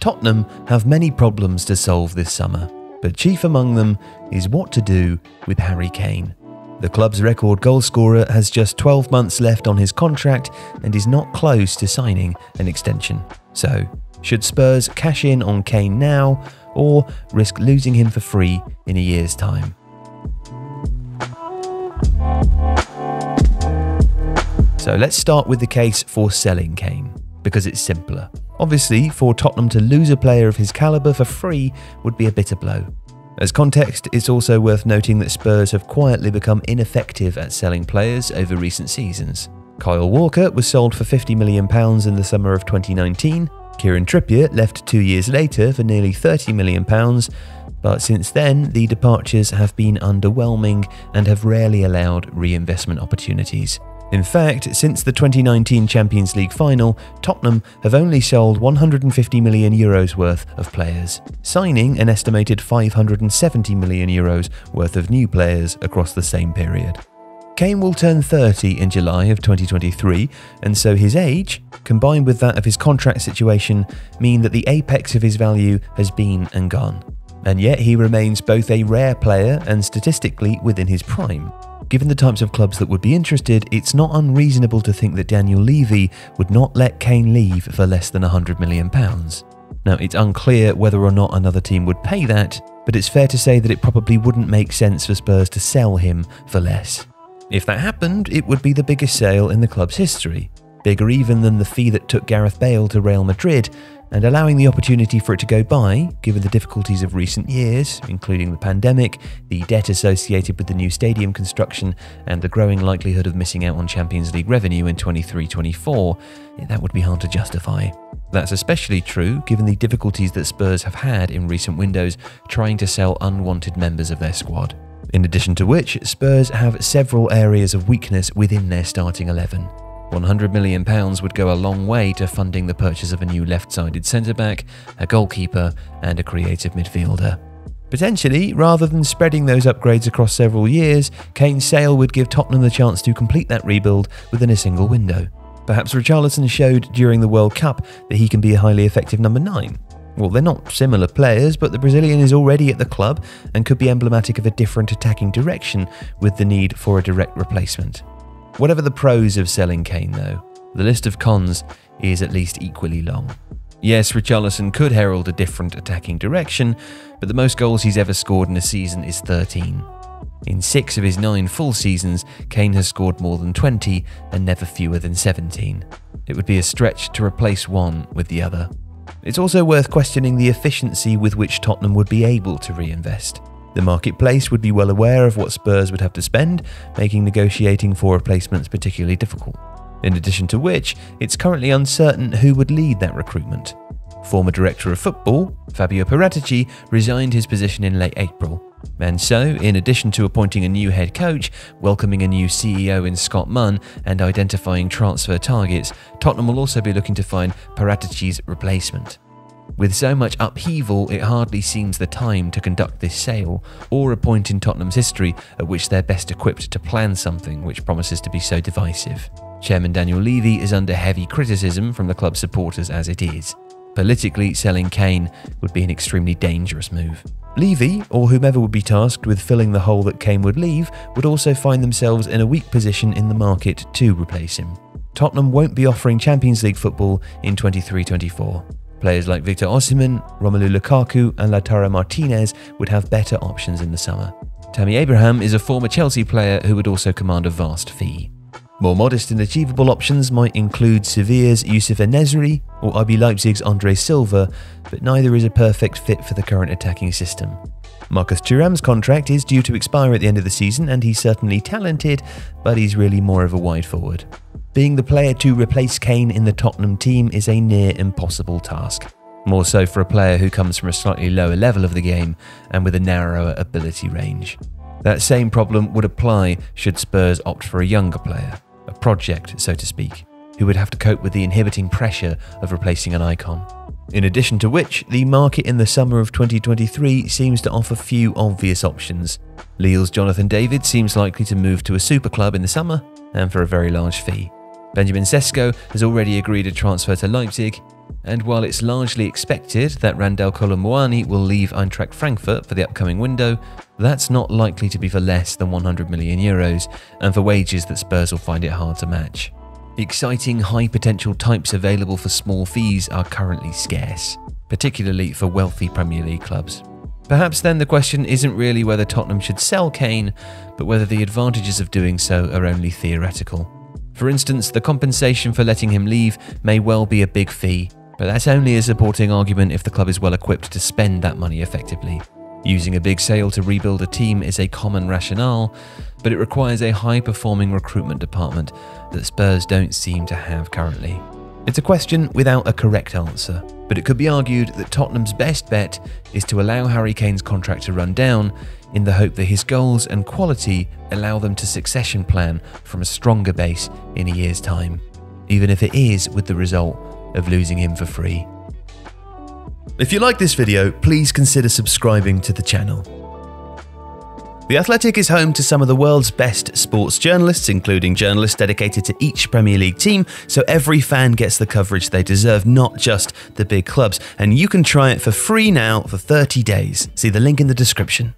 Tottenham have many problems to solve this summer, but chief among them is what to do with Harry Kane. The club's record goalscorer has just 12 months left on his contract and is not close to signing an extension. So, should Spurs cash in on Kane now or risk losing him for free in a year's time? So let's start with the case for selling Kane, because it's simpler. Obviously, for Tottenham to lose a player of his calibre for free would be a bitter blow. As context, it's also worth noting that Spurs have quietly become ineffective at selling players over recent seasons. Kyle Walker was sold for £50 million in the summer of 2019, Kieran Trippier left two years later for nearly £30 million, but since then the departures have been underwhelming and have rarely allowed reinvestment opportunities. In fact, since the 2019 Champions League final, Tottenham have only sold 150 million euros worth of players, signing an estimated 570 million euros worth of new players across the same period. Kane will turn 30 in July of 2023, and so his age, combined with that of his contract situation, mean that the apex of his value has been and gone. And yet he remains both a rare player and statistically within his prime. Given the types of clubs that would be interested, it's not unreasonable to think that Daniel Levy would not let Kane leave for less than £100 million. Now, it's unclear whether or not another team would pay that, but it's fair to say that it probably wouldn't make sense for Spurs to sell him for less. If that happened, it would be the biggest sale in the club's history, bigger even than the fee that took Gareth Bale to Real Madrid, and allowing the opportunity for it to go by, given the difficulties of recent years, including the pandemic, the debt associated with the new stadium construction, and the growing likelihood of missing out on Champions League revenue in 23 24, that would be hard to justify. That's especially true given the difficulties that Spurs have had in recent windows trying to sell unwanted members of their squad. In addition to which, Spurs have several areas of weakness within their starting 11. £100 million would go a long way to funding the purchase of a new left sided centre back, a goalkeeper, and a creative midfielder. Potentially, rather than spreading those upgrades across several years, Kane's sale would give Tottenham the chance to complete that rebuild within a single window. Perhaps Richarlison showed during the World Cup that he can be a highly effective number 9. Well, they're not similar players, but the Brazilian is already at the club and could be emblematic of a different attacking direction with the need for a direct replacement. Whatever the pros of selling Kane, though, the list of cons is at least equally long. Yes, Richarlison could herald a different attacking direction, but the most goals he's ever scored in a season is 13. In six of his nine full seasons, Kane has scored more than 20 and never fewer than 17. It would be a stretch to replace one with the other. It's also worth questioning the efficiency with which Tottenham would be able to reinvest. The marketplace would be well aware of what Spurs would have to spend, making negotiating for replacements particularly difficult. In addition to which, it's currently uncertain who would lead that recruitment. Former director of football, Fabio Paratici, resigned his position in late April. And so, in addition to appointing a new head coach, welcoming a new CEO in Scott Munn, and identifying transfer targets, Tottenham will also be looking to find Paratici's replacement. With so much upheaval, it hardly seems the time to conduct this sale, or a point in Tottenham's history at which they're best equipped to plan something which promises to be so divisive. Chairman Daniel Levy is under heavy criticism from the club's supporters as it is. Politically, selling Kane would be an extremely dangerous move. Levy, or whomever would be tasked with filling the hole that Kane would leave, would also find themselves in a weak position in the market to replace him. Tottenham won't be offering Champions League football in 23 24. Players like Victor Osimhen, Romelu Lukaku, and Lautaro Martinez would have better options in the summer. Tammy Abraham is a former Chelsea player who would also command a vast fee. More modest and achievable options might include Sevilla's Youssef En-Nesyri or RB Leipzig's Andre Silva, but neither is a perfect fit for the current attacking system. Marcus Thuram's contract is due to expire at the end of the season, and he's certainly talented, but he's really more of a wide forward. Being the player to replace Kane in the Tottenham team is a near impossible task, more so for a player who comes from a slightly lower level of the game and with a narrower ability range. That same problem would apply should Spurs opt for a younger player, a project, so to speak, who would have to cope with the inhibiting pressure of replacing an icon. In addition to which, the market in the summer of 2023 seems to offer few obvious options. Lille's Jonathan David seems likely to move to a super club in the summer, and for a very large fee. Benjamin Sesko has already agreed a transfer to Leipzig, And while it's largely expected that Randal Kolo Muani will leave Eintracht Frankfurt for the upcoming window, that's not likely to be for less than 100 million euros and for wages that Spurs will find it hard to match. Exciting high potential types available for small fees are currently scarce, particularly for wealthy Premier League clubs. Perhaps then the question isn't really whether Tottenham should sell Kane, but whether the advantages of doing so are only theoretical. For instance, the compensation for letting him leave may well be a big fee, but that's only a supporting argument if the club is well equipped to spend that money effectively. Using a big sale to rebuild a team is a common rationale, but it requires a high performing recruitment department that Spurs don't seem to have currently. It's a question without a correct answer, but it could be argued that Tottenham's best bet is to allow Harry Kane's contract to run down in the hope that his goals and quality allow them to succession plan from a stronger base in a year's time, even if it is with the result of losing him for free. If you like this video, please consider subscribing to the channel. The Athletic is home to some of the world's best sports journalists, including journalists dedicated to each Premier League team, so every fan gets the coverage they deserve, not just the big clubs. And you can try it for free now for 30 days. See the link in the description.